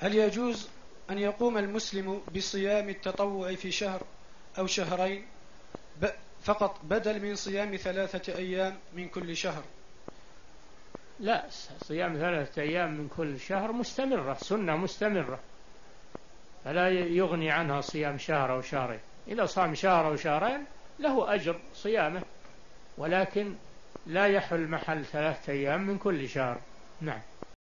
هل يجوز أن يقوم المسلم بصيام التطوع في شهر أو شهرين؟ فقط بدل من صيام ثلاثة أيام من كل شهر. لا صيام ثلاثة أيام من كل شهر مستمرة سنة مستمرة. فلا يغني عنها صيام شهر أو شهرين. إذا صام شهر أو شهرين له أجر صيامه ولكن لا يحل محل ثلاثة أيام من كل شهر. نعم.